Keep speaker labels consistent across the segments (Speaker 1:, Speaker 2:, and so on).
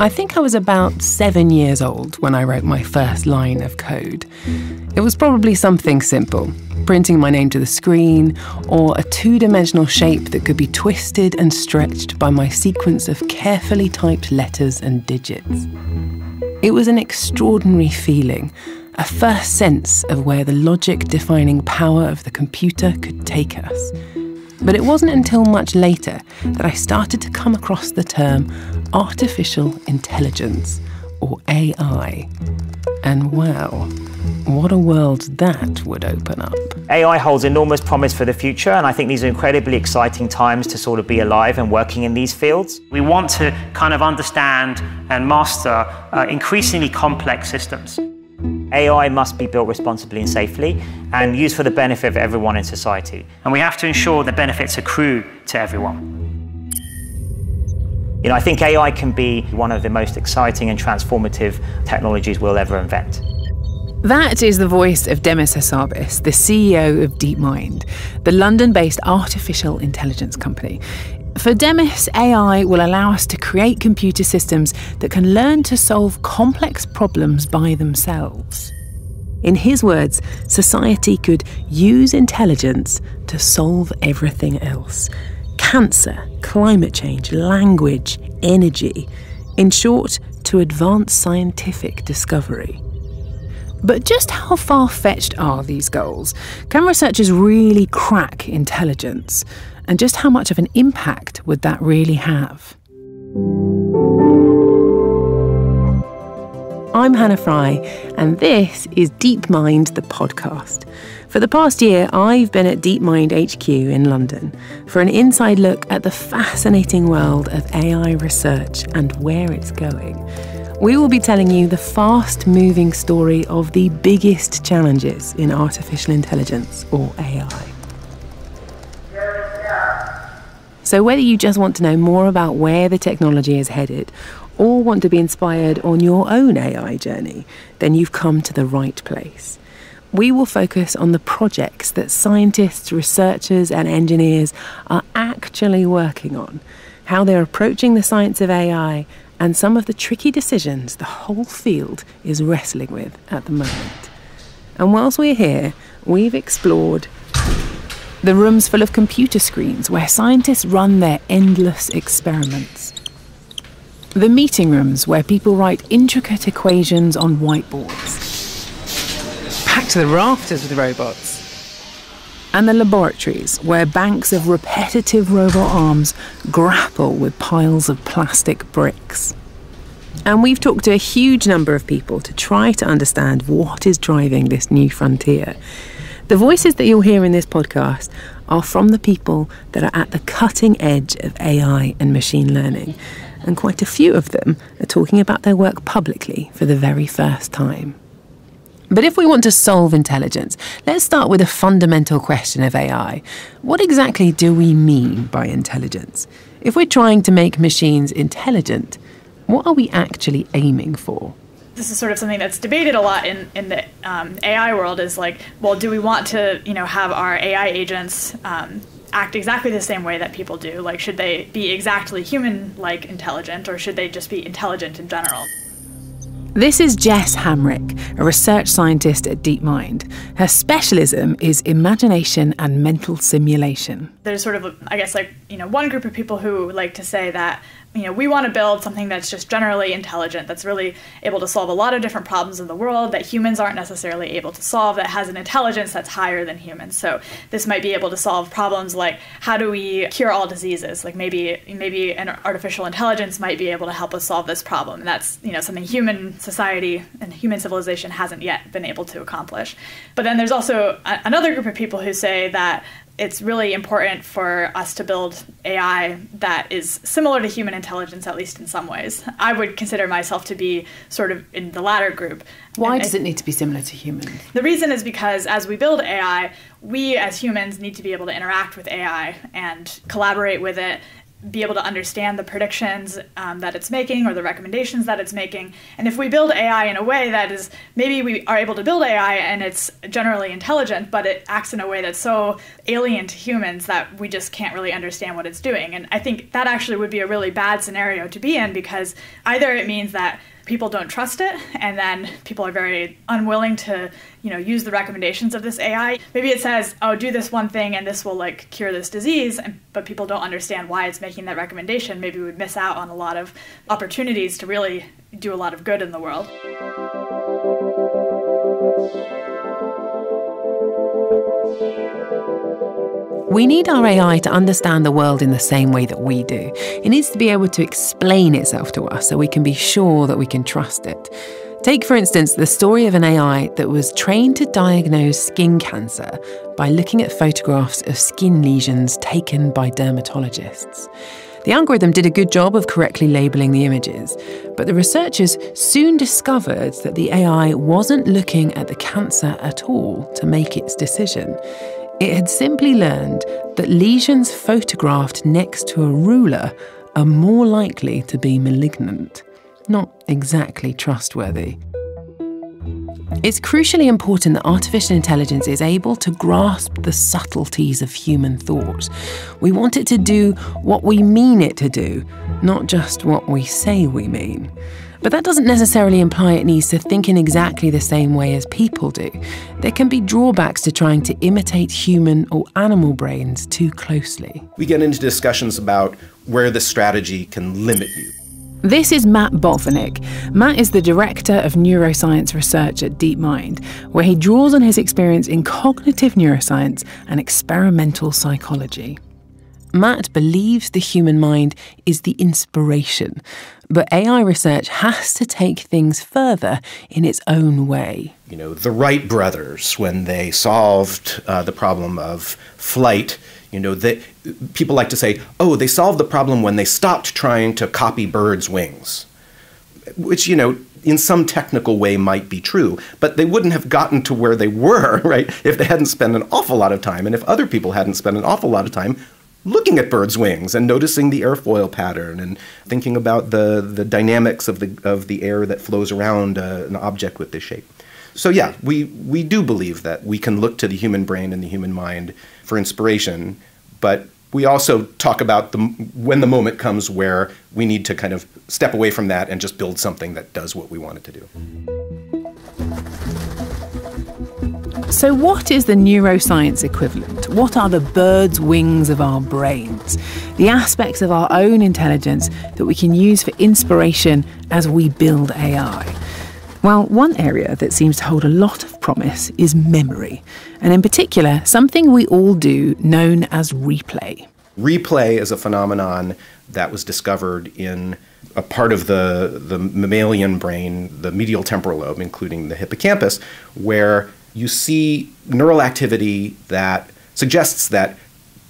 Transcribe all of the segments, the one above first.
Speaker 1: I think I was about seven years old when I wrote my first line of code. It was probably something simple printing my name to the screen, or a two dimensional shape that could be twisted and stretched by my sequence of carefully typed letters and digits. It was an extraordinary feeling, a first sense of where the logic defining power of the computer could take us. But it wasn't until much later that I started to come across the term artificial intelligence, or AI. And wow, what a world that would open up.
Speaker 2: AI holds enormous promise for the future, and I think these are incredibly exciting times to sort of be alive and working in these fields.
Speaker 3: We want to kind of understand and master uh, increasingly complex systems.
Speaker 2: AI must be built responsibly and safely and used for the benefit of everyone in society.
Speaker 3: And we have to ensure the benefits accrue to everyone.
Speaker 2: You know, I think AI can be one of the most exciting and transformative technologies we'll ever invent.
Speaker 1: That is the voice of Demis Hassabis, the CEO of DeepMind, the London based artificial intelligence company. For Demis, AI will allow us to create computer systems that can learn to solve complex problems by themselves. In his words, society could use intelligence to solve everything else cancer, climate change, language, energy. In short, to advance scientific discovery. But just how far fetched are these goals? Can researchers really crack intelligence? And just how much of an impact would that really have? I'm Hannah Fry, and this is DeepMind, the podcast. For the past year, I've been at DeepMind HQ in London for an inside look at the fascinating world of AI research and where it's going we will be telling you the fast moving story of the biggest challenges in artificial intelligence, or AI. So, whether you just want to know more about where the technology is headed, or want to be inspired on your own AI journey, then you've come to the right place. We will focus on the projects that scientists, researchers, and engineers are actually working on, how they're approaching the science of AI, and some of the tricky decisions the whole field is wrestling with at the moment. And whilst we're here, we've explored the rooms full of computer screens where scientists run their endless experiments. The meeting rooms where people write intricate equations on whiteboards. Packed to the rafters with robots. And the laboratories where banks of repetitive robot arms grapple with piles of plastic bricks. And we've talked to a huge number of people to try to understand what is driving this new frontier. The voices that you'll hear in this podcast are from the people that are at the cutting edge of AI and machine learning. And quite a few of them are talking about their work publicly for the very first time. But if we want to solve intelligence, let's start with a fundamental question of AI. What exactly do we mean by intelligence? If we're trying to make machines intelligent, what are we actually aiming for?
Speaker 4: This is sort of something that's debated a lot in, in the um, AI world is like, well, do we want to, you know, have our AI agents um, act exactly the same way that people do? Like, should they be exactly human-like intelligent, or should they just be intelligent in general?
Speaker 1: This is Jess Hamrick, a research scientist at DeepMind. Her specialism is imagination and mental simulation.
Speaker 4: There's sort of, I guess, like, you know, one group of people who like to say that you know, we want to build something that's just generally intelligent, that's really able to solve a lot of different problems in the world that humans aren't necessarily able to solve, that has an intelligence that's higher than humans. So this might be able to solve problems like how do we cure all diseases? Like maybe maybe an artificial intelligence might be able to help us solve this problem. And that's, you know, something human society and human civilization hasn't yet been able to accomplish. But then there's also a- another group of people who say that it's really important for us to build AI that is similar to human intelligence, at least in some ways. I would consider myself to be sort of in the latter group.
Speaker 1: Why and does it need to be similar to humans?
Speaker 4: The reason is because as we build AI, we as humans need to be able to interact with AI and collaborate with it be able to understand the predictions um, that it's making or the recommendations that it's making. And if we build AI in a way that is maybe we are able to build AI and it's generally intelligent, but it acts in a way that's so alien to humans that we just can't really understand what it's doing. And I think that actually would be a really bad scenario to be in because either it means that people don't trust it and then people are very unwilling to you know use the recommendations of this ai maybe it says oh do this one thing and this will like cure this disease but people don't understand why it's making that recommendation. Maybe we would miss out on a lot of opportunities to really do a lot of good in the world
Speaker 1: We need our AI to understand the world in the same way that we do. It needs to be able to explain itself to us so we can be sure that we can trust it. Take, for instance, the story of an AI that was trained to diagnose skin cancer by looking at photographs of skin lesions taken by dermatologists. The algorithm did a good job of correctly labeling the images, but the researchers soon discovered that the AI wasn't looking at the cancer at all to make its decision. It had simply learned that lesions photographed next to a ruler are more likely to be malignant, not exactly trustworthy. It's crucially important that artificial intelligence is able to grasp the subtleties of human thought. We want it to do what we mean it to do, not just what we say we mean. But that doesn't necessarily imply it needs to think in exactly the same way as people do. There can be drawbacks to trying to imitate human or animal brains too closely.
Speaker 5: We get into discussions about where the strategy can limit you.
Speaker 6: This is Matt Botvinick. Matt is the director of neuroscience research at DeepMind, where he draws on his experience in cognitive neuroscience and experimental psychology. Matt believes the human mind is the inspiration, but AI research has to take things further in its own way.
Speaker 5: You know, the Wright brothers, when they solved uh, the problem of flight, you know, they, people like to say, oh, they solved the problem when they stopped trying to copy birds' wings, which, you know, in some technical way might be true, but they wouldn't have gotten to where they were, right, if they hadn't spent an awful lot of time and if other people hadn't spent an awful lot of time looking at birds' wings and noticing the airfoil pattern and thinking about the, the dynamics of the, of the air that flows around uh, an object with this shape. So, yeah, we, we do believe that we can look to the human brain and the human mind for inspiration, but we also talk about the, when the moment comes where we need to kind of step away from that and just build something that does what we want it to do.
Speaker 6: So, what is the neuroscience equivalent? What are the bird's wings of our brains? The aspects of our own intelligence that we can use for inspiration as we build AI? Well, one area that seems to hold a lot of promise is memory, and in particular, something we all do known as replay.
Speaker 5: Replay is a phenomenon that was discovered in a part of the, the mammalian brain, the medial temporal lobe, including the hippocampus, where you see neural activity that suggests that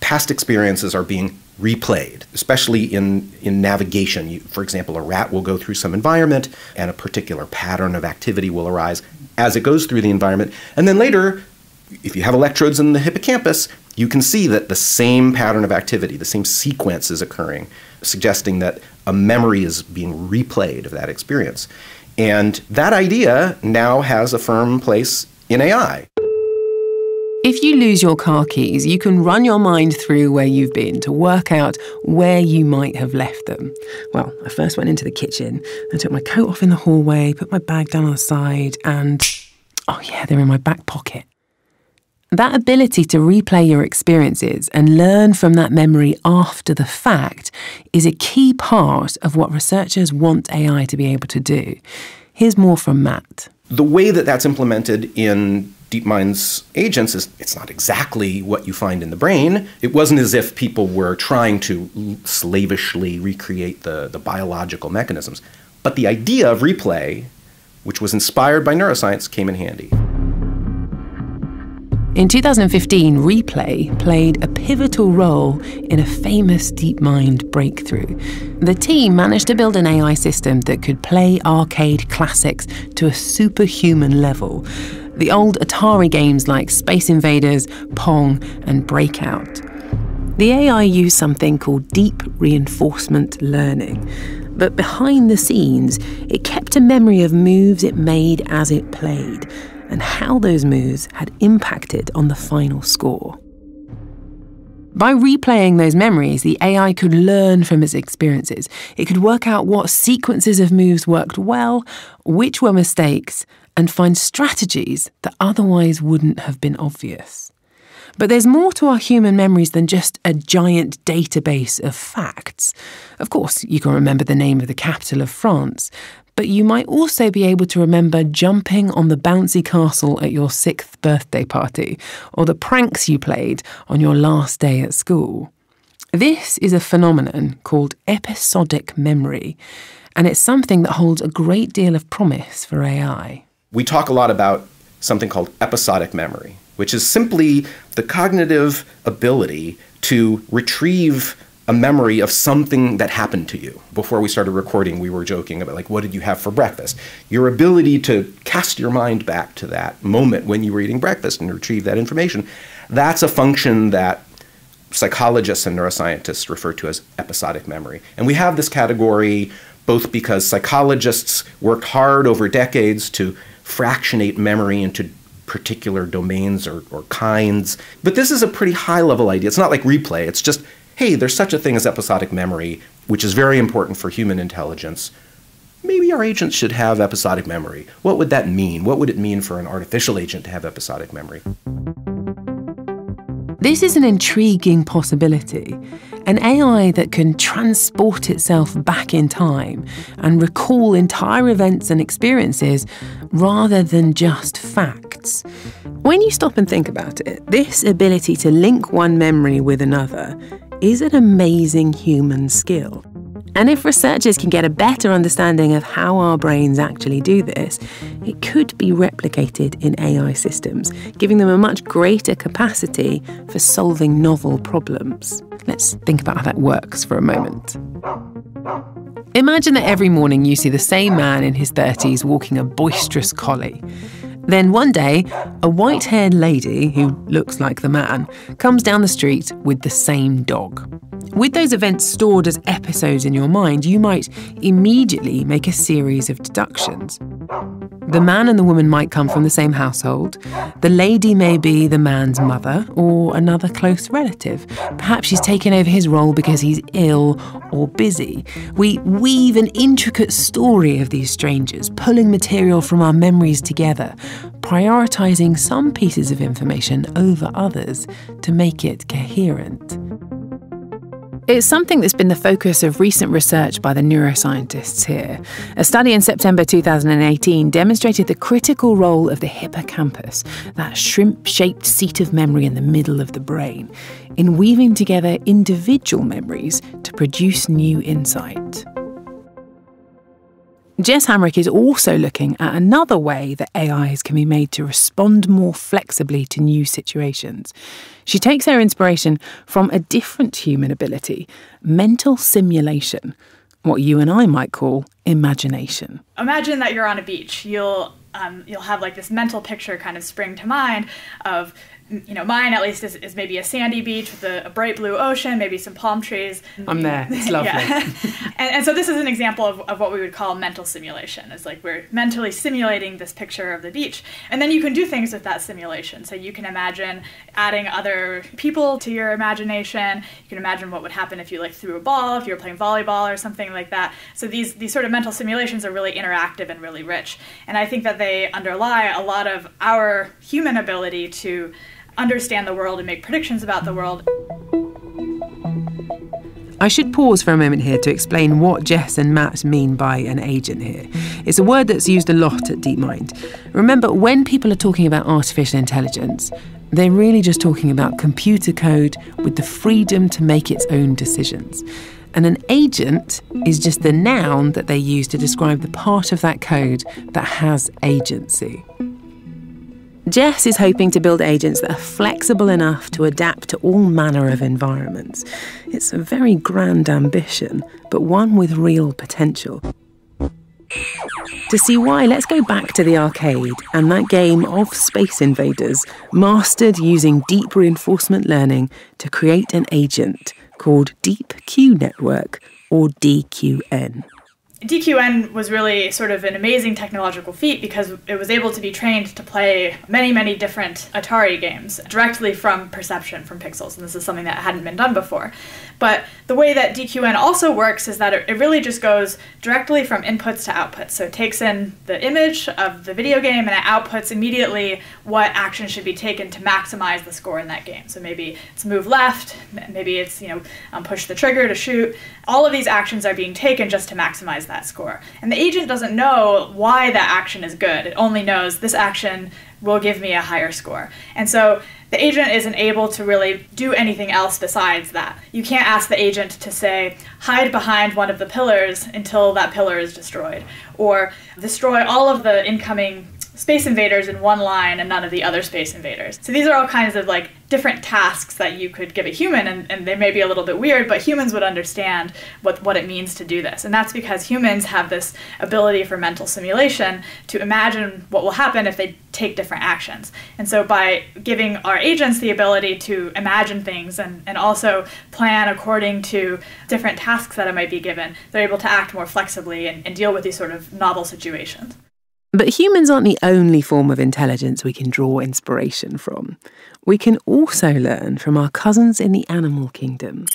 Speaker 5: past experiences are being replayed, especially in, in navigation. You, for example, a rat will go through some environment and a particular pattern of activity will arise as it goes through the environment. And then later, if you have electrodes in the hippocampus, you can see that the same pattern of activity, the same sequence is occurring, suggesting that a memory is being replayed of that experience. And that idea now has a firm place in AI.
Speaker 1: If you lose your car keys, you can run your mind through where you've been to work out where you might have left them. Well, I first went into the kitchen and took my coat off in the hallway, put my bag down on the side, and oh, yeah, they're in my back pocket. That ability to replay your experiences and learn from that memory after the fact is a key part of what researchers want AI to be able to do. Here's more from Matt.
Speaker 5: The way that that's implemented in DeepMind's agents is it's not exactly what you find in the brain. It wasn't as if people were trying to slavishly recreate the, the biological mechanisms. But the idea of replay, which was inspired by neuroscience, came in handy.
Speaker 1: In 2015, Replay played a pivotal role in a famous DeepMind breakthrough. The team managed to build an AI system that could play arcade classics to a superhuman level. The old Atari games like Space Invaders, Pong, and Breakout. The AI used something called deep reinforcement learning. But behind the scenes, it kept a memory of moves it made as it played and how those moves had impacted on the final score. By replaying those memories, the AI could learn from its experiences. It could work out what sequences of moves worked well, which were mistakes, and find strategies that otherwise wouldn't have been obvious. But there's more to our human memories than just a giant database of facts. Of course, you can remember the name of the capital of France, but you might also be able to remember jumping on the bouncy castle at your sixth birthday party, or the pranks you played on your last day at school. This is a phenomenon called episodic memory, and it's something that holds a great deal of promise for AI.
Speaker 5: We talk a lot about something called episodic memory, which is simply the cognitive ability to retrieve a memory of something that happened to you. Before we started recording, we were joking about, like, what did you have for breakfast? Your ability to cast your mind back to that moment when you were eating breakfast and retrieve that information, that's a function that psychologists and neuroscientists refer to as episodic memory. And we have this category both because psychologists worked hard over decades to fractionate memory into particular domains or, or kinds. But this is a pretty high level idea. It's not like replay, it's just hey, there's such a thing as episodic memory, which is very important for human intelligence. Maybe our agents should have episodic memory. What would that mean? What would it mean for an artificial agent to have episodic memory?
Speaker 1: This is an intriguing possibility. An AI that can transport itself back in time and recall entire events and experiences rather than just facts. When you stop and think about it, this ability to link one memory with another is an amazing human skill. And if researchers can get a better understanding of how our brains actually do this, it could be replicated in AI systems, giving them a much greater capacity for solving novel problems. Let's think about how that works for a moment. Imagine that every morning you see the same man in his 30s walking a boisterous collie. Then one day, a white haired lady who looks like the man comes down the street with the same dog. With those events stored as episodes in your mind, you might immediately make a series of deductions. The man and the woman might come from the same household. The lady may be the man's mother or another close relative. Perhaps she's taken over his role because he's ill or busy. We weave an intricate story of these strangers, pulling material from our memories together, prioritizing some pieces of information over others to make it coherent. It's something that's been the focus of recent research by the neuroscientists here. A study in September 2018 demonstrated the critical role of the hippocampus, that shrimp shaped seat of memory in the middle of the brain, in weaving together individual memories to produce new insight. Jess Hamrick is also looking at another way that AIs can be made to respond more flexibly to new situations. She takes her inspiration from a different human ability mental simulation, what you and I might call imagination.
Speaker 4: Imagine that you're on a beach. You'll um, you'll have like this mental picture kind of spring to mind of you know, mine at least is, is maybe a sandy beach with a, a, bright blue ocean, maybe some palm trees.
Speaker 1: I'm there. It's lovely.
Speaker 4: and, and, so this is an example of, of what we would call mental simulation. It's like we're mentally simulating this picture of the beach. And then you can do things with that simulation. So you can imagine adding other people to your imagination. You can imagine what would happen if you like threw a ball, if you were playing volleyball or something like that. So these, these sort of mental simulations are really interactive and really rich. And I think that they underlie a lot of our human ability to understand the world and make predictions about the world.
Speaker 1: I should pause for a moment here to explain what Jess and Matt mean by an agent here. It's a word that's used a lot at DeepMind. Remember, when people are talking about artificial intelligence, they're really just talking about computer code with the freedom to make its own decisions. And an agent is just the noun that they use to describe the part of that code that has agency. Jess is hoping to build agents that are flexible enough to adapt to all manner of environments. It's a very grand ambition, but one with real potential. To see why, let's go back to the arcade and that game of Space Invaders, mastered using deep reinforcement learning to create an agent called Deep Q Network, or DQN.
Speaker 4: DQN was really sort of an amazing technological feat because it was able to be trained to play many, many different Atari games directly from perception from pixels. And this is something that hadn't been done before. But the way that DQN also works is that it, it really just goes directly from inputs to outputs. So it takes in the image of the video game and it outputs immediately what action should be taken to maximize the score in that game. So maybe it's move left, maybe it's, you know, um, push the trigger to shoot. All of these actions are being taken just to maximize that that score. And the agent doesn't know why that action is good. It only knows this action will give me a higher score. And so the agent isn't able to really do anything else besides that. You can't ask the agent to say, hide behind one of the pillars until that pillar is destroyed, or destroy all of the incoming space invaders in one line and none of the other space invaders. So these are all kinds of like different tasks that you could give a human and, and they may be a little bit weird, but humans would understand what, what it means to do this. And that's because humans have this ability for mental simulation to imagine what will happen if they take different actions. And so by giving our agents the ability to imagine things and, and also plan according to different tasks that it might be given, they're able to act more flexibly and, and deal with these sort of novel situations.
Speaker 1: But humans aren't the only form of intelligence we can draw inspiration from. We can also learn from our cousins in the animal kingdom.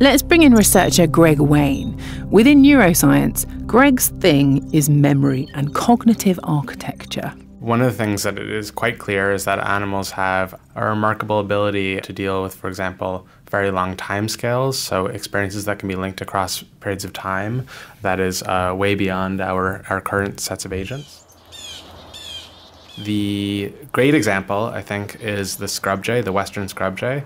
Speaker 6: Let's bring in researcher Greg Wayne. Within neuroscience, Greg's thing is memory and cognitive architecture.
Speaker 7: One of the things that is quite clear is that animals have a remarkable ability to deal with, for example, very long time scales, so experiences that can be linked across periods of time that is uh, way beyond our, our current sets of agents. The great example, I think, is the scrub jay, the western scrub jay.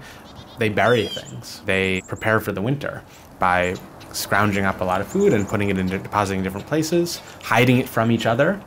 Speaker 7: They bury things. They prepare for the winter by scrounging up a lot of food and putting it in depositing different places, hiding it from each other,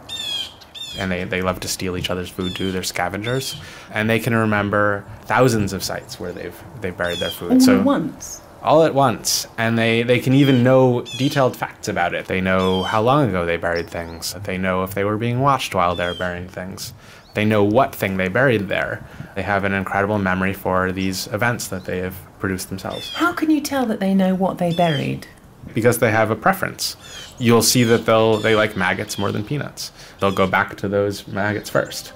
Speaker 7: and they, they love to steal each other's food too. They're scavengers, and they can remember thousands of sites where they've they've buried their food.
Speaker 1: All so at once.
Speaker 7: All at once, and they they can even know detailed facts about it. They know how long ago they buried things. They know if they were being watched while they're burying things. They know what thing they buried there. They have an incredible memory for these events that they have produced themselves.
Speaker 1: How can you tell that they know what they buried?
Speaker 7: Because they have a preference. You'll see that they'll they like maggots more than peanuts they'll go back to those maggots first.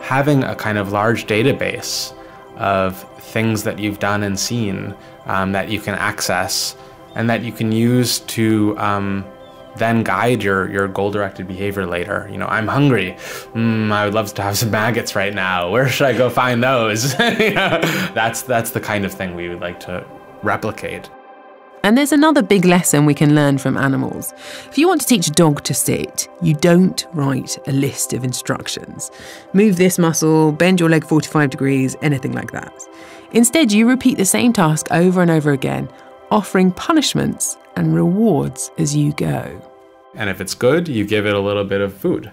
Speaker 7: Having a kind of large database of things that you've done and seen um, that you can access and that you can use to um, then guide your, your goal-directed behavior later. You know, I'm hungry. Mm, I would love to have some maggots right now. Where should I go find those? you know, that's that's the kind of thing we would like to replicate.
Speaker 1: And there's another big lesson we can learn from animals. If you want to teach a dog to sit, you don't write a list of instructions. Move this muscle, bend your leg 45 degrees, anything like that. Instead, you repeat the same task over and over again, offering punishments and rewards as you go.
Speaker 7: And if it's good, you give it a little bit of food.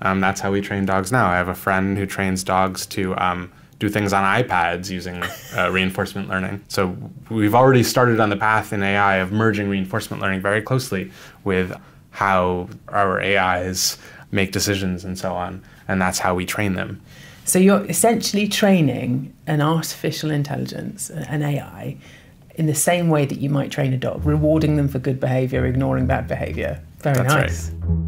Speaker 7: Um, that's how we train dogs now. I have a friend who trains dogs to um, do things on iPads using uh, reinforcement learning. So we've already started on the path in AI of merging reinforcement learning very closely with how our AIs make decisions and so on. And that's how we train them.
Speaker 1: So you're essentially training an artificial intelligence, an AI, in the same way that you might train a dog, rewarding them for good behavior, ignoring bad behavior. Very
Speaker 7: that's
Speaker 1: nice.
Speaker 7: Right.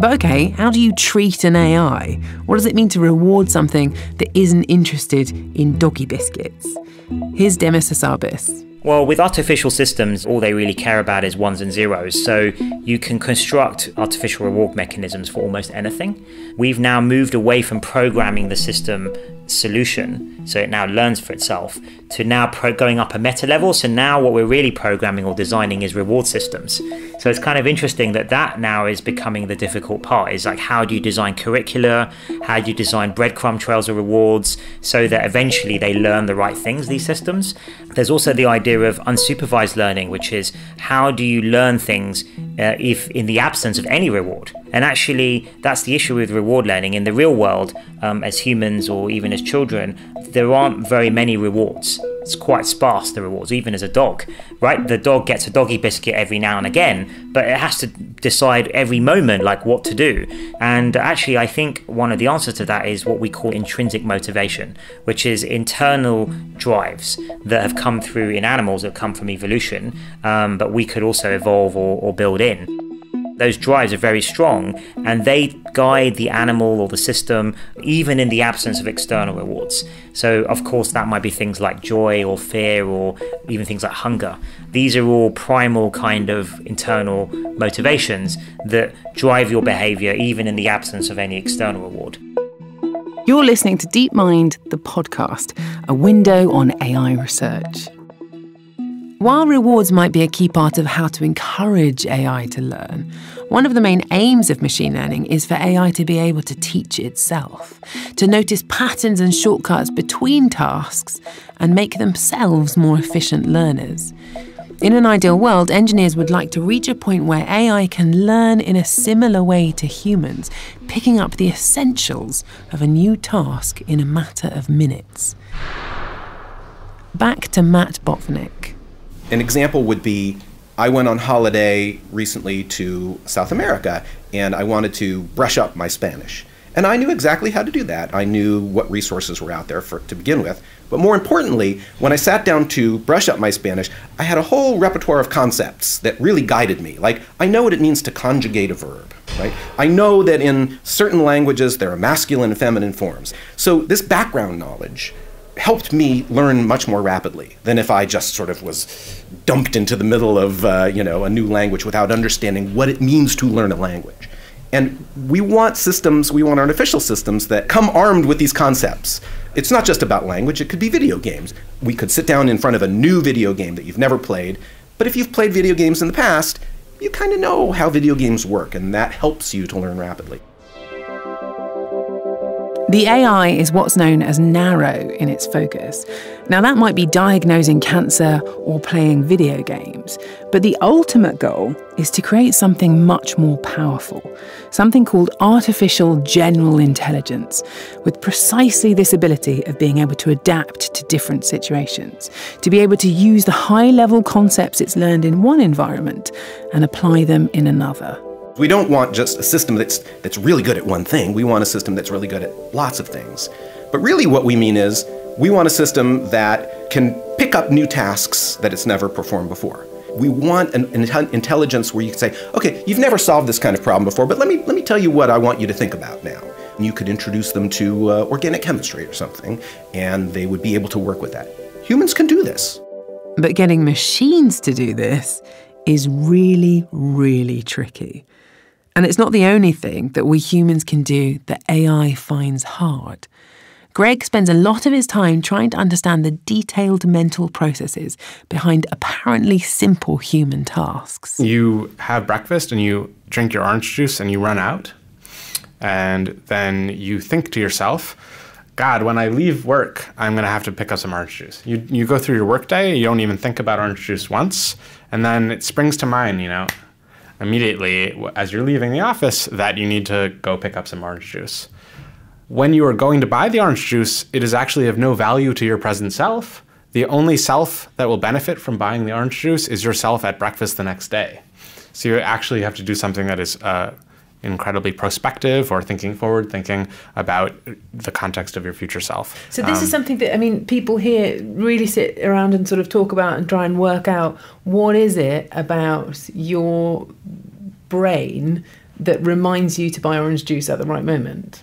Speaker 1: But okay, how do you treat an AI? What does it mean to reward something that isn't interested in doggy biscuits? Here's Demis Hassabis.
Speaker 2: Well, with artificial systems, all they really care about is ones and zeros. So you can construct artificial reward mechanisms for almost anything. We've now moved away from programming the system solution, so it now learns for itself, to now going up a meta level. So now what we're really programming or designing is reward systems. So it's kind of interesting that that now is becoming the difficult part. Is like how do you design curricula? How do you design breadcrumb trails of rewards so that eventually they learn the right things? These systems. There's also the idea of unsupervised learning, which is how do you learn things uh, if in the absence of any reward? And actually, that's the issue with reward learning in the real world. Um, as humans or even as children, there aren't very many rewards. it's quite sparse the rewards, even as a dog, right? The dog gets a doggy biscuit every now and again, but it has to decide every moment like what to do. And actually, I think one of the answers to that is what we call intrinsic motivation, which is internal drives that have come through in animals that come from evolution, um, but we could also evolve or, or build in those drives are very strong and they guide the animal or the system even in the absence of external rewards. So, of course, that might be things like joy or fear or even things like hunger. These are all primal kind of internal motivations that drive your behavior even in the absence of any external reward.
Speaker 1: You're listening to DeepMind, the podcast, a window on AI research. While rewards might be a key part of how to encourage AI to learn, one of the main aims of machine learning is for AI to be able to teach itself, to notice patterns and shortcuts between tasks and make themselves more efficient learners. In an ideal world, engineers would like to reach a point where AI can learn in a similar way to humans, picking up the essentials of a new task in a matter of minutes. Back to Matt Botvinick.
Speaker 5: An example would be I went on holiday recently to South America and I wanted to brush up my Spanish. And I knew exactly how to do that. I knew what resources were out there for, to begin with. But more importantly, when I sat down to brush up my Spanish, I had a whole repertoire of concepts that really guided me. Like, I know what it means to conjugate a verb, right? I know that in certain languages there are masculine and feminine forms. So, this background knowledge helped me learn much more rapidly than if I just sort of was dumped into the middle of uh, you know a new language without understanding what it means to learn a language. And we want systems, we want artificial systems that come armed with these concepts. It's not just about language, it could be video games. We could sit down in front of a new video game that you've never played, but if you've played video games in the past, you kind of know how video games work, and that helps you to learn rapidly.
Speaker 1: The AI is what's known as narrow in its focus. Now, that might be diagnosing cancer or playing video games, but the ultimate goal is to create something much more powerful, something called artificial general intelligence, with precisely this ability of being able to adapt to different situations, to be able to use the high level concepts it's learned in one environment and apply them in another.
Speaker 5: We don't want just a system that's, that's really good at one thing. We want a system that's really good at lots of things. But really, what we mean is we want a system that can pick up new tasks that it's never performed before. We want an, an intelligence where you can say, okay, you've never solved this kind of problem before, but let me, let me tell you what I want you to think about now. And you could introduce them to uh, organic chemistry or something, and they would be able to work with that. Humans can do this.
Speaker 1: But getting machines to do this is really, really tricky. And it's not the only thing that we humans can do that AI finds hard. Greg spends a lot of his time trying to understand the detailed mental processes behind apparently simple human tasks.
Speaker 7: You have breakfast and you drink your orange juice and you run out. And then you think to yourself, God, when I leave work, I'm going to have to pick up some orange juice. You, you go through your workday, you don't even think about orange juice once, and then it springs to mind, you know, immediately as you're leaving the office that you need to go pick up some orange juice. When you are going to buy the orange juice, it is actually of no value to your present self. The only self that will benefit from buying the orange juice is yourself at breakfast the next day. So you actually have to do something that is uh, incredibly prospective or thinking forward, thinking about the context of your future self.
Speaker 1: So this um, is something that I mean, people here really sit around and sort of talk about and try and work out what is it about your brain that reminds you to buy orange juice at the right moment.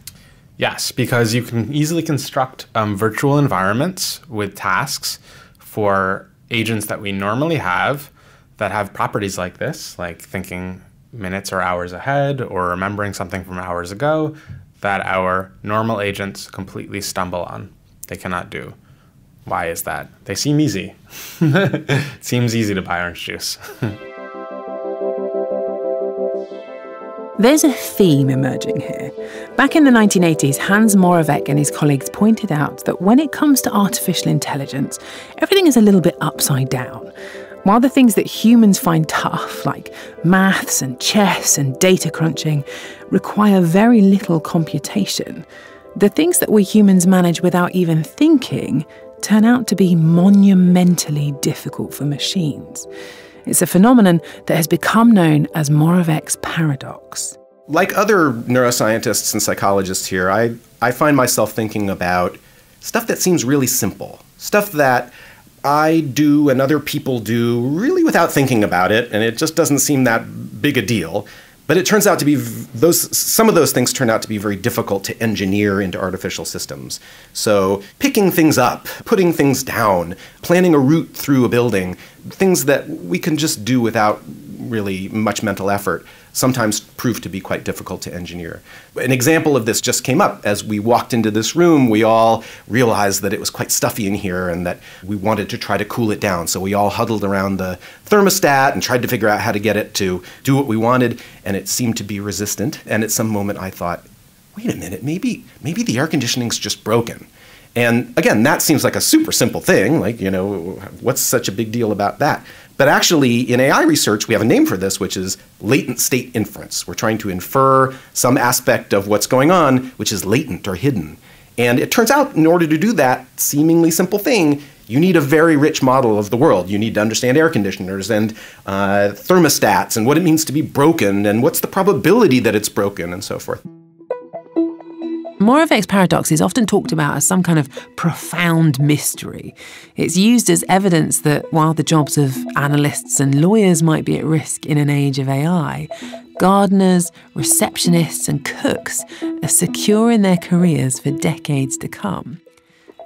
Speaker 7: Yes, because you can easily construct um, virtual environments with tasks for agents that we normally have that have properties like this, like thinking minutes or hours ahead or remembering something from hours ago that our normal agents completely stumble on. They cannot do. Why is that? They seem easy. it seems easy to buy orange juice.
Speaker 1: There's a theme emerging here. Back in the 1980s, Hans Moravec and his colleagues pointed out that when it comes to artificial intelligence, everything is a little bit upside down. While the things that humans find tough, like maths and chess and data crunching, require very little computation, the things that we humans manage without even thinking turn out to be monumentally difficult for machines. It's a phenomenon that has become known as Moravec's paradox.
Speaker 5: Like other neuroscientists and psychologists here, I, I find myself thinking about stuff that seems really simple, stuff that I do and other people do really without thinking about it, and it just doesn't seem that big a deal. But it turns out to be those some of those things turn out to be very difficult to engineer into artificial systems. So picking things up, putting things down, planning a route through a building, things that we can just do without really much mental effort sometimes prove to be quite difficult to engineer. An example of this just came up as we walked into this room. We all realized that it was quite stuffy in here and that we wanted to try to cool it down. So we all huddled around the thermostat and tried to figure out how to get it to do what we wanted, and it seemed to be resistant. And at some moment, I thought, wait a minute, maybe maybe the air conditioning's just broken. And again, that seems like a super simple thing. Like, you know, what's such a big deal about that? But actually, in AI research, we have a name for this, which is latent state inference. We're trying to infer some aspect of what's going on, which is latent or hidden. And it turns out, in order to do that seemingly simple thing, you need a very rich model of the world. You need to understand air conditioners and uh, thermostats and what it means to be broken and what's the probability that it's broken and so forth.
Speaker 1: Moravec's paradox is often talked about as some kind of profound mystery. It's used as evidence that while the jobs of analysts and lawyers might be at risk in an age of AI, gardeners, receptionists, and cooks are secure in their careers for decades to come.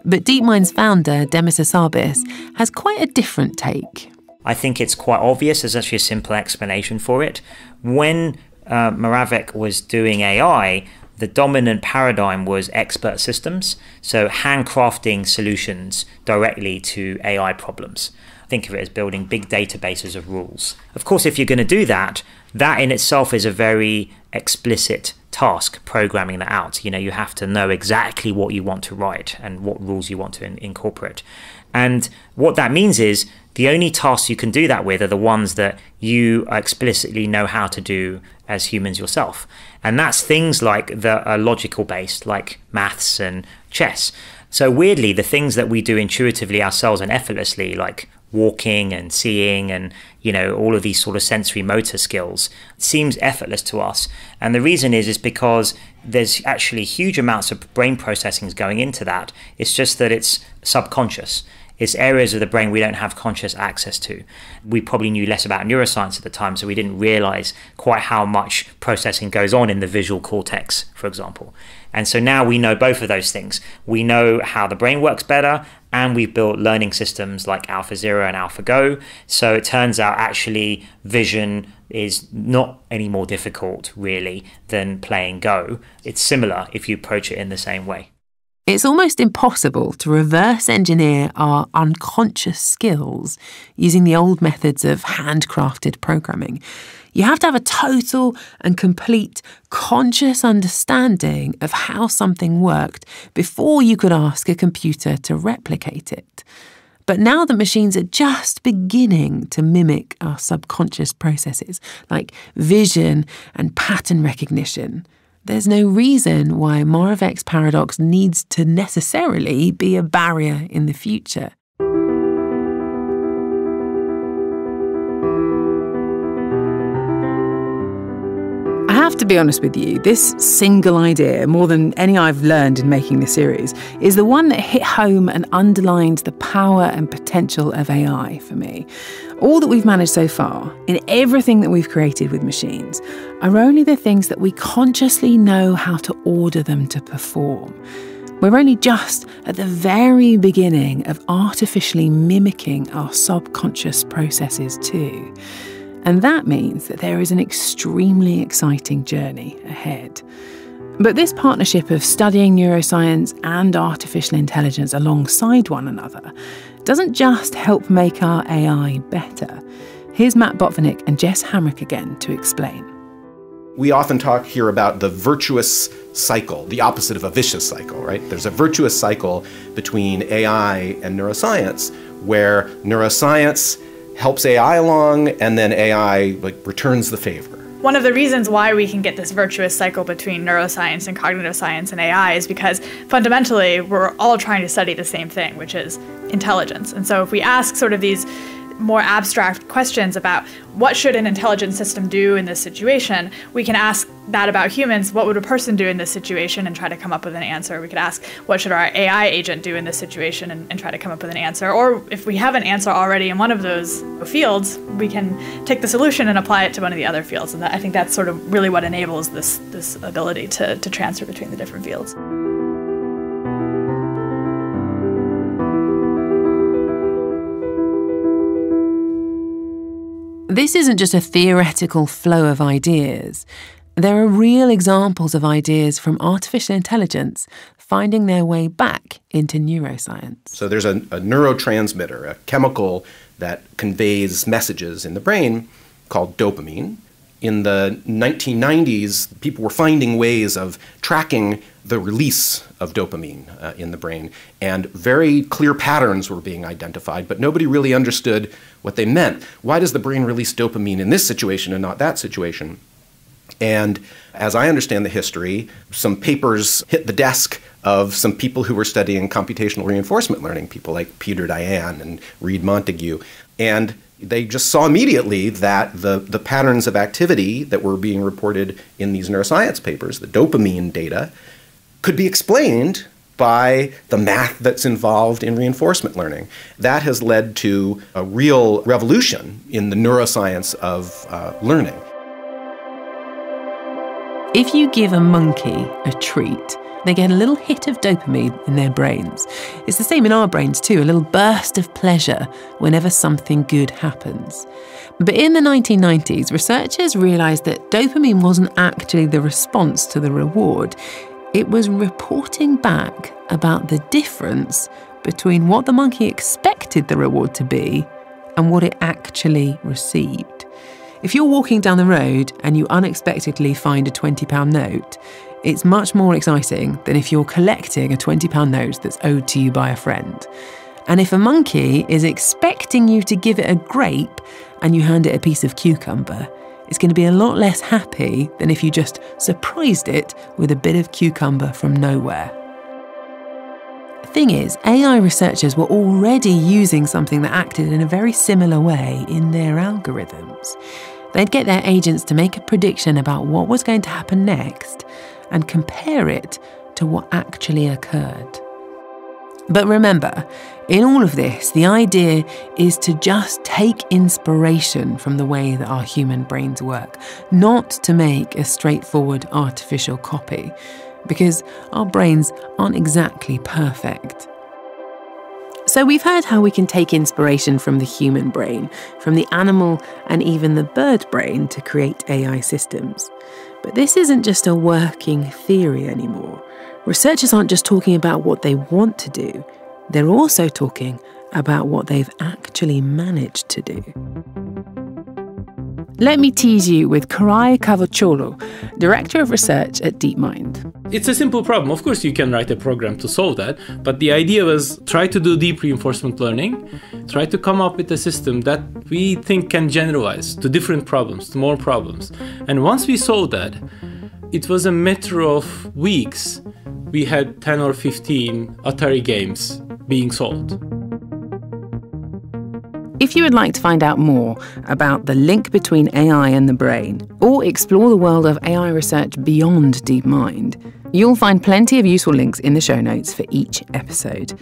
Speaker 1: But DeepMind's founder, Demis Hassabis, has quite a different take.
Speaker 2: I think it's quite obvious. There's actually a simple explanation for it. When uh, Moravec was doing AI, the dominant paradigm was expert systems, so handcrafting solutions directly to AI problems. Think of it as building big databases of rules. Of course, if you're going to do that, that in itself is a very explicit task programming that out. You know, you have to know exactly what you want to write and what rules you want to in- incorporate. And what that means is the only tasks you can do that with are the ones that you explicitly know how to do as humans yourself. And that's things like that are logical based, like maths and chess. So weirdly, the things that we do intuitively ourselves and effortlessly, like walking and seeing and you know all of these sort of sensory motor skills seems effortless to us and the reason is is because there's actually huge amounts of brain processing going into that it's just that it's subconscious it's areas of the brain we don't have conscious access to. We probably knew less about neuroscience at the time, so we didn't realize quite how much processing goes on in the visual cortex, for example. And so now we know both of those things. We know how the brain works better, and we've built learning systems like AlphaZero and AlphaGo. So it turns out actually vision is not any more difficult, really, than playing Go. It's similar if you approach it in the same way.
Speaker 1: It's almost impossible to reverse engineer our unconscious skills using the old methods of handcrafted programming. You have to have a total and complete conscious understanding of how something worked before you could ask a computer to replicate it. But now that machines are just beginning to mimic our subconscious processes, like vision and pattern recognition, there's no reason why Moravec's paradox needs to necessarily be a barrier in the future. I have to be honest with you, this single idea, more than any I've learned in making this series, is the one that hit home and underlined the power and potential of AI for me. All that we've managed so far, in everything that we've created with machines, are only the things that we consciously know how to order them to perform. We're only just at the very beginning of artificially mimicking our subconscious processes, too. And that means that there is an extremely exciting journey ahead. But this partnership of studying neuroscience and artificial intelligence alongside one another doesn't just help make our AI better. Here's Matt Botvinick and Jess Hamrick again to explain.
Speaker 5: We often talk here about the virtuous cycle, the opposite of a vicious cycle, right? There's a virtuous cycle between AI and neuroscience where neuroscience helps AI along and then AI like returns the favor.
Speaker 4: One of the reasons why we can get this virtuous cycle between neuroscience and cognitive science and AI is because fundamentally we're all trying to study the same thing, which is intelligence. And so if we ask sort of these more abstract questions about what should an intelligent system do in this situation, we can ask that about humans. What would a person do in this situation and try to come up with an answer? We could ask what should our AI agent do in this situation and, and try to come up with an answer. Or if we have an answer already in one of those fields, we can take the solution and apply it to one of the other fields. And that, I think that's sort of really what enables this this ability to, to transfer between the different fields.
Speaker 1: This isn't just a theoretical flow of ideas. There are real examples of ideas from artificial intelligence finding their way back into neuroscience.
Speaker 5: So there's a, a neurotransmitter, a chemical that conveys messages in the brain called dopamine in the 1990s, people were finding ways of tracking the release of dopamine uh, in the brain, and very clear patterns were being identified, but nobody really understood what they meant. Why does the brain release dopamine in this situation and not that situation? And as I understand the history, some papers hit the desk of some people who were studying computational reinforcement learning, people like Peter Dayan and Read Montague. And they just saw immediately that the, the patterns of activity that were being reported in these neuroscience papers, the dopamine data, could be explained by the math that's involved in reinforcement learning. That has led to a real revolution in the neuroscience of uh, learning.
Speaker 1: If you give a monkey a treat, they get a little hit of dopamine in their brains. It's the same in our brains too, a little burst of pleasure whenever something good happens. But in the 1990s, researchers realised that dopamine wasn't actually the response to the reward, it was reporting back about the difference between what the monkey expected the reward to be and what it actually received. If you're walking down the road and you unexpectedly find a £20 note, it's much more exciting than if you're collecting a £20 note that's owed to you by a friend. And if a monkey is expecting you to give it a grape and you hand it a piece of cucumber, it's going to be a lot less happy than if you just surprised it with a bit of cucumber from nowhere. Thing is, AI researchers were already using something that acted in a very similar way in their algorithms. They'd get their agents to make a prediction about what was going to happen next and compare it to what actually occurred. But remember, in all of this, the idea is to just take inspiration from the way that our human brains work, not to make a straightforward artificial copy, because our brains aren't exactly perfect. So, we've heard how we can take inspiration from the human brain, from the animal, and even the bird brain to create AI systems. But this isn't just a working theory anymore. Researchers aren't just talking about what they want to do, they're also talking about what they've actually managed to do. Let me tease you with Koray Kavukcuoglu, Director of Research at DeepMind.
Speaker 8: It's a simple problem. Of course, you can write a program to solve that, but the idea was try to do deep reinforcement learning, try to come up with a system that we think can generalize to different problems, to more problems. And once we saw that, it was a matter of weeks. We had 10 or 15 Atari games being sold.
Speaker 1: If you would like to find out more about the link between AI and the brain, or explore the world of AI research beyond DeepMind, you'll find plenty of useful links in the show notes for each episode.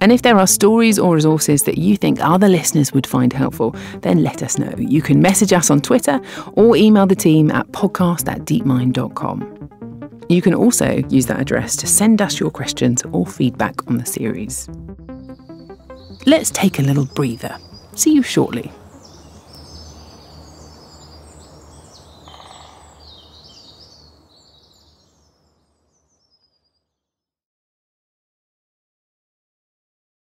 Speaker 1: And if there are stories or resources that you think other listeners would find helpful, then let us know. You can message us on Twitter or email the team at podcast at deepmind.com. You can also use that address to send us your questions or feedback on the series. Let's take a little breather. See you shortly.